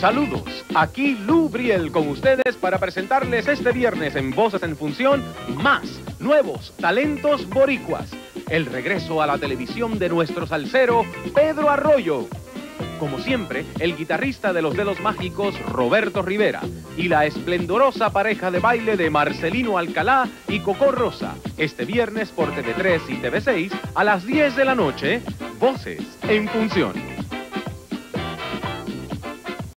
Saludos, aquí Lubriel con ustedes para presentarles este viernes en Voces en Función más nuevos talentos boricuas. El regreso a la televisión de nuestro salsero Pedro Arroyo. Como siempre, el guitarrista de los dedos mágicos Roberto Rivera y la esplendorosa pareja de baile de Marcelino Alcalá y Coco Rosa. Este viernes por TV3 y TV6 a las 10 de la noche, Voces en Función.